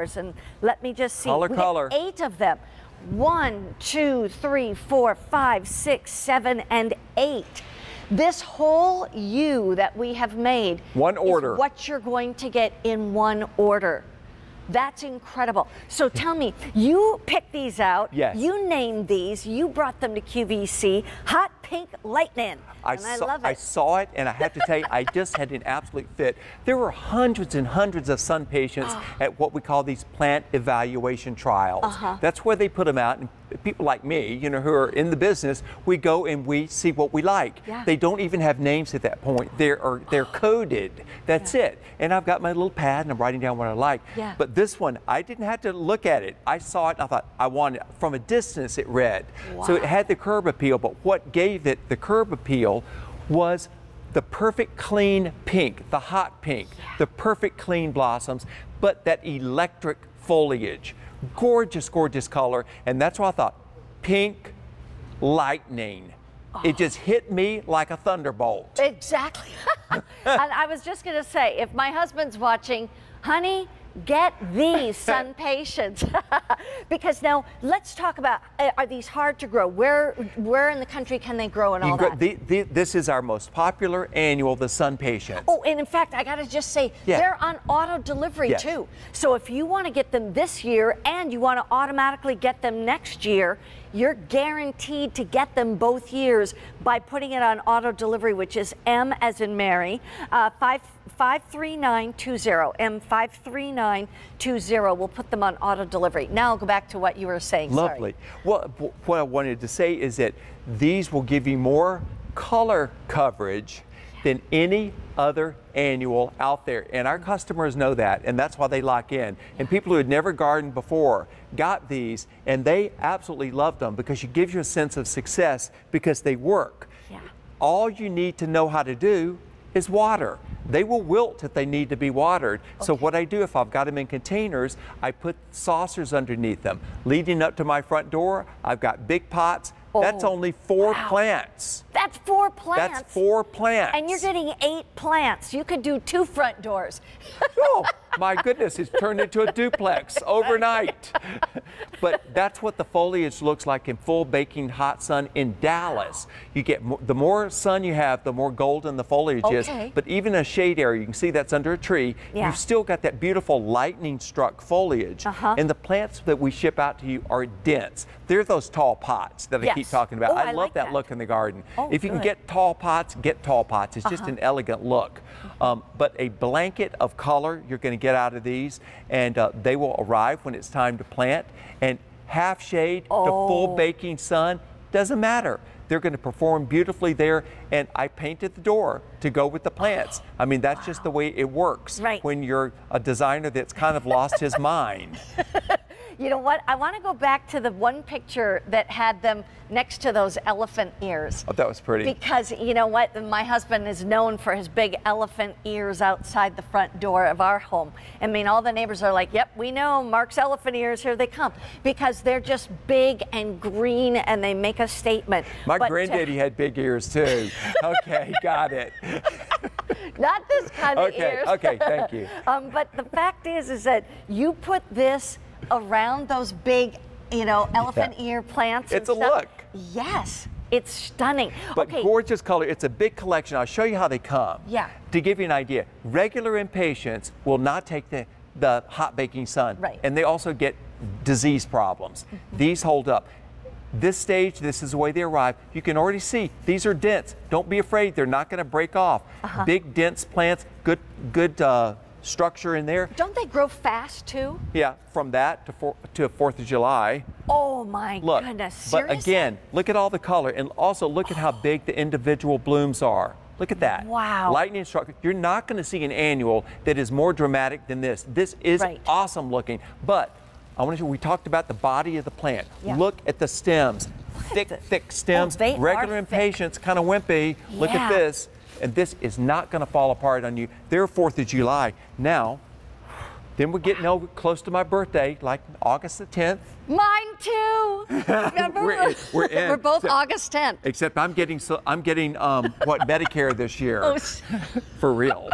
flowers. And let me just see. Color, color. Eight of them. One, two, three, four, five, six, seven, and eight. This whole U that we have made One is order. what you're going to get in one order. That's incredible. So tell me, you picked these out. Yes. You named these. You brought them to QVC. Hot pink lightning. I and I saw, love it. I saw it, and I have to tell you, I just had an absolute fit. There were hundreds and hundreds of SunPatiens Ah. at what we call these plant evaluation trials. Uh-huh. That's where they put them out, and people like me, you know, who are in the business, we go and we see what we like. Yeah. They don't even have names at that point. They're are, they're coded. That's it. And I've got my little pad, and I'm writing down what I like. Yeah. But this one, I didn't have to look at it. I saw it, and I thought I want it. From a distance, it read. So it had the curb appeal, but what gave it the curb appeal was the perfect clean pink, the hot pink, the perfect clean blossoms, but that electric foliage. Gorgeous, gorgeous color. And that's why I thought pink lightning. It just hit me like a thunderbolt. Exactly. and I was just going to say, if my husband's watching, honey, get these SunPatiens. because now let's talk about uh, are these hard to grow? Where where in the country can they grow and all go- that? the- the- this is our most popular annual, the SunPatiens. Oh, and in fact, I got to just say, Yeah. they're on auto delivery Yes. too. So if you want to get them this year and you want to automatically get them next year, you're guaranteed to get them both years by putting it on auto delivery, which is M as in Mary, uh, five. 53920 M53920 we'll put them on auto delivery. Now I'll go back to what you were saying. Lovely. Well, what I wanted to say is that these will give you more color coverage than any other annual out there. And our customers know that, and that's why they lock in. And people who had never gardened before got these, and they absolutely loved them because it gives you a sense of success because they work. Yeah. All you need to know how to do is water. They will wilt if they need to be watered. So what I do if I've got them in containers, I put saucers underneath them. Leading up to my front door, I've got big pots. That's Oh, only four wow. plants. That's four plants. That's four plants. And you're getting eight plants. You could do two front doors. oh, my goodness, it's turned into a duplex overnight. but that's what the foliage looks like in full baking hot sun in Dallas. You get mo- the more sun you have, the more golden the foliage Okay. is. But even a shade area, you can see that's under a tree. Yeah. You've still got that beautiful lightning struck foliage. Uh-huh. And the plants that we ship out to you are dense. They're those tall pots that I keep talking about. Oh, I love like that, that. look in the garden. Oh, if you can get tall pots, get tall pots. It's just an elegant look. Um, but a blanket of color you're going to get out of these, and uh, they will arrive when it's time to plant. And half shade to full Oh. baking sun doesn't matter. They're going to perform beautifully there. And I painted the door to go with the plants. I mean, that's just the way it works Right. when you're a designer that's kind of lost his mind. You know what? I want to go back to the one picture that had them next to those elephant ears. Oh, that was pretty. Because you know what? My husband is known for his big elephant ears outside the front door of our home. I mean, all the neighbors are like, yep, we know Mark's elephant ears, here they come. Because they're just big and green and they make a statement. My But uh, to- granddaddy had big ears too. okay, got it. Not this kind of ears. okay, thank you. um, but the fact is, is that you put this around those big, you know, elephant Yeah. ear plants. and It's a stuff. look. Yes, it's stunning. But okay. gorgeous color. It's a big collection. I'll show you how they come. Yeah. To give you an idea, regular impatiens will not take the, the hot baking sun. Right. And they also get disease problems. These hold up. This stage, this is the way they arrive. You can already see these are dense. Don't be afraid; they're not going to break off. Uh-huh. Big, dense plants, good, good uh, structure in there. Don't they grow fast too? Yeah, from that to four, to Fourth of July. Oh my Look, goodness! but again, look at all the color, and also look at how big the individual blooms are. Look at that. Wow. Lightning struck. You're not going to see an annual that is more dramatic than this. This is Right. awesome looking. But I want to show. We talked about the body of the plant. Yeah. Look at the stems. thick, the- thick stems. Oh, Regular thick. impatiens, kind of wimpy. Look at this. And this is not going to fall apart on you. They're 4th of July. Now, then we're getting over close to my birthday, like August the 10th. Mine too. Remember, We're in- we're in. both So- August 10th. Except I'm getting so I'm getting um, what Medicare this year Oh, for real.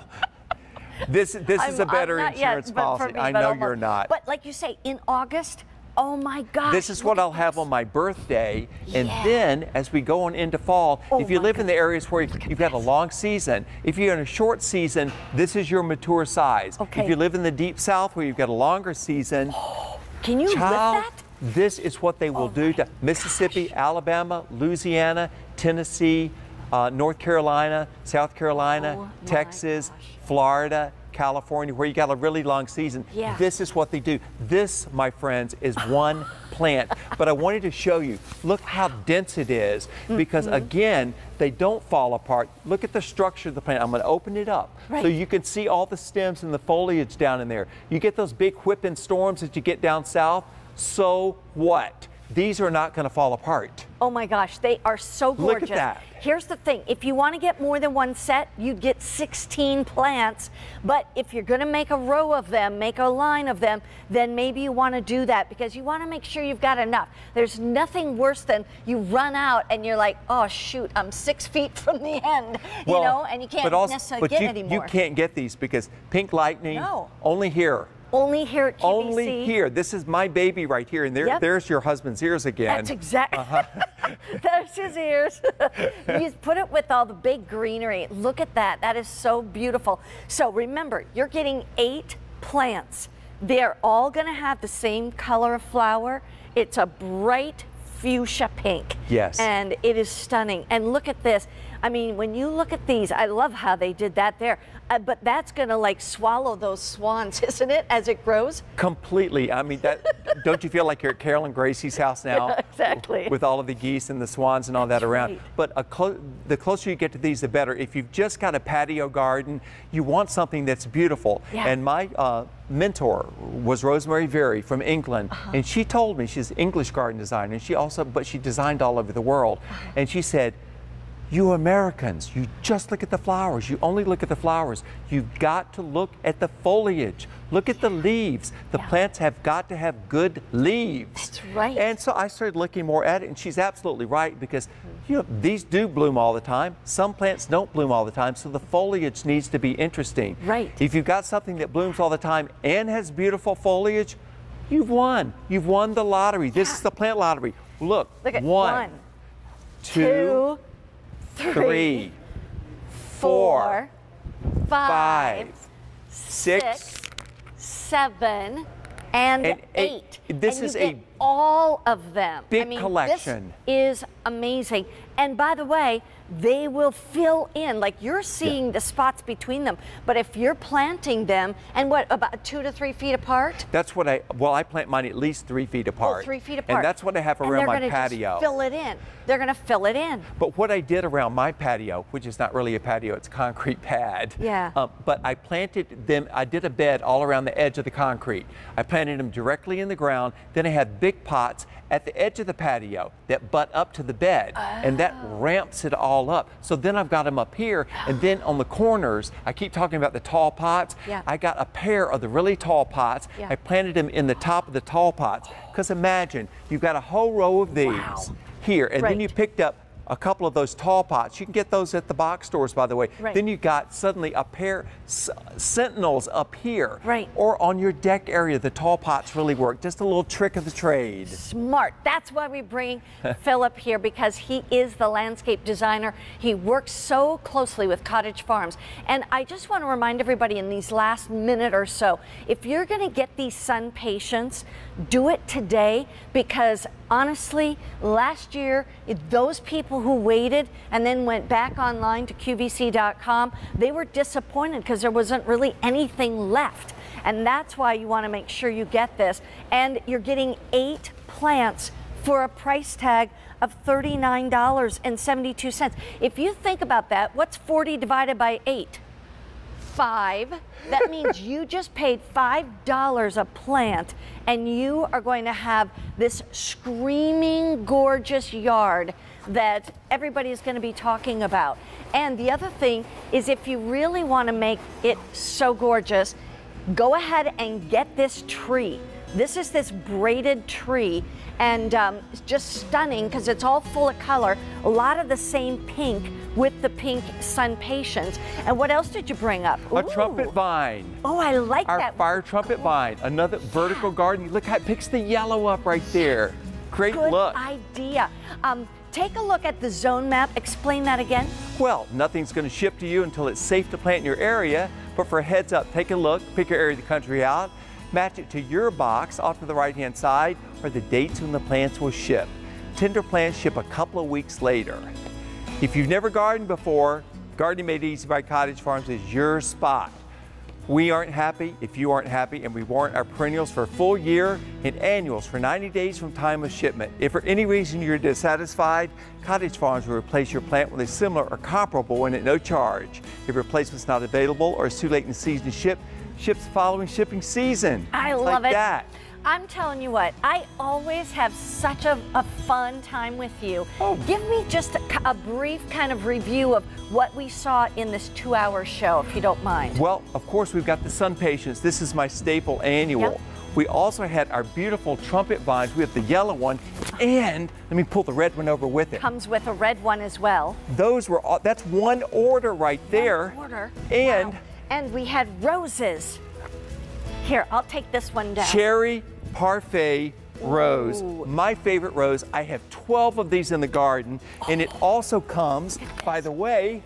This this is a I'm- I'm better yet, insurance for policy. me, I know almost. you're not. But like you say, in August, oh my gosh. This is what I'll have this. on my birthday. And Yeah. then as we go on into fall, Oh if you live in the areas where you've got a long season, if you're in a short season, this is your mature size. Okay. If you live in the deep south where you've got a longer season, Can you child, lift that? this is what they will Oh do to Mississippi, Alabama, Louisiana, Tennessee, uh, North Carolina, South Carolina, Oh Texas, gosh. Florida, California, where you got a really long season. Yeah. This is what they do. This, my friends, is one plant. But I wanted to show you, look how dense it is, because Mm-hmm. again, they don't fall apart. Look at the structure of the plant. I'm going to open it up so you can see all the stems and the foliage down in there. You get those big whipping storms that you get down south. So what? These are not going to fall apart. Oh my gosh, they are so gorgeous. Look at that. Here's the thing if you want to get more than one set, you'd get 16 plants. But if you're going to make a row of them, make a line of them, then maybe you want to do that because you want to make sure you've got enough. There's nothing worse than you run out and you're like, oh shoot, I'm six feet from the end, you know, and you can't but also, necessarily but get you, any you can't get these because pink lightning No. only here. Only here at QVC. Only here. This is my baby right here, and there, Yep. there's your husband's ears again. That's exactly. Uh-huh. There's his ears. you put it with all the big greenery. Look at that. That is so beautiful. So remember, you're getting eight plants. They're all going to have the same color of flower. It's a bright fuchsia pink. Yes. And it is stunning. And look at this. I mean, when you look at these, I love how they did that there. Uh, but that's going to like swallow those swans, isn't it, as it grows? Completely. I mean, that. don't you feel like you're at Carolyn Gracie's house now? Exactly. With all of the geese and the swans and all that around. right. But a clo- the closer you get to these, the better. If you've just got a patio garden, you want something that's beautiful. Yeah. And my uh, mentor was Rosemary Verey from England, Uh-huh. and she told me she's an English garden designer, and she also, but she designed all over the world, Uh-huh. and she said. You Americans, you just look at the flowers. You only look at the flowers. You've got to look at the foliage. Look at the leaves. The Yeah. plants have got to have good leaves. That's right. And so I started looking more at it, and she's absolutely right because you know these do bloom all the time. Some plants don't bloom all the time, so the foliage needs to be interesting. Right. If you've got something that blooms all the time and has beautiful foliage, you've won. You've won the lottery. This is the plant lottery. Look, Look at one, one, two, two, three, four, five, six. six, and, And eight. This And is a all of them. I big mean, collection. This is amazing. And by the way, they will fill in. Like you're seeing the spots between them. But if you're planting them, and what about two to three feet apart? That's what I, well, I plant mine at least three feet apart. Oh, three feet apart. And that's what I have And around they're my patio. fill it in. They're going to fill it in. But what I did around my patio, which is not really a patio, it's a concrete pad. Yeah. Um, but I planted them, I did a bed all around the edge of the concrete. I planted them directly in the ground. Then I had big pots at the edge of the patio that butt up to the bed. And that Oh. ramps it all up. So then I've got them up here. And then on the corners, I keep talking about the tall pots. Yeah. I got a pair of the really tall pots. Yeah. I planted them in the top of the tall pots. Because imagine, you've got a whole row of these Wow. here. And then you picked up a couple of those tall pots. You can get those at the box stores, by the way. Right. Then you got suddenly a pair s- sentinels up here, Right. Or on your deck area. The tall pots really work. Just a little trick of the trade. smart. That's why we bring Philip here because he is the landscape designer. He works so closely with Cottage Farms. And I just want to remind everybody in these last minute or so if you're going to get these SunPatiens, do it today because honestly, last year, those people who waited and then went back online to QVC.com, they were disappointed because there wasn't really anything left. And that's why you want to make sure you get this. And you're getting eight plants for a price tag of $39.72. If you think about that, what's 40 divided by 8? Five. That means you just paid $5 a plant and you are going to have this screaming gorgeous yard that everybody is going to be talking about. And the other thing is if you really want to make it so gorgeous, go ahead and get this tree. This is this braided tree, and um, it's just stunning because it's all full of color. A lot of the same pink with the pink SunPatiens. And what else did you bring up? A trumpet vine. Oh, I like Our that. fire trumpet vine, another vertical garden. Look how it picks the yellow up right there. Great Good look. idea. Um, take a look at the zone map. Explain that again. Well, nothing's going to ship to you until it's safe to plant in your area. But for a heads up, take a look, pick your area of the country out, match it to your box off to the right hand side, or the dates when the plants will ship. Tender plants ship a couple of weeks later. If you've never gardened before, Gardening Made Easy by Cottage Farms is your spot. We aren't happy if you aren't happy, and we warrant our perennials for a full year and annuals for 90 days from time of shipment. If for any reason you're dissatisfied, Cottage Farms will replace your plant with a similar or comparable one at no charge. If replacement's not available or it's too late in the season to ship, ships the following shipping season. I It's love like it. that. I'm telling you what, I always have such a, a fun time with you. Oh. Give me just a, a brief kind of review of what we saw in this two hour show, if you don't mind. Well, of course, we've got the SunPatiens. This is my staple annual. Yep. We also had our beautiful trumpet vines. We have the yellow one, and let me pull the red one over with it. Comes with a red one as well. Those were all, that's one order right there. Order. And Wow. And we had roses. Here, I'll take this one down. cherry parfait rose. Ooh. My favorite rose. I have 12 of these in the garden, and it also comes, by the way,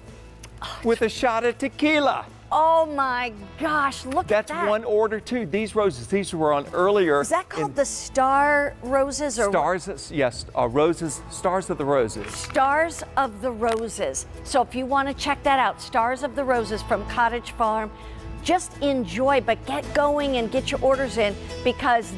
with a shot of tequila. Oh my gosh, look That's at that. That's one order too. These roses, these were on earlier. Is that called the star roses or Stars, yes, uh, roses, stars of the roses. Stars of the Roses. So if you want to check that out, Stars of the Roses from Cottage Farm, just enjoy, but get going and get your orders in because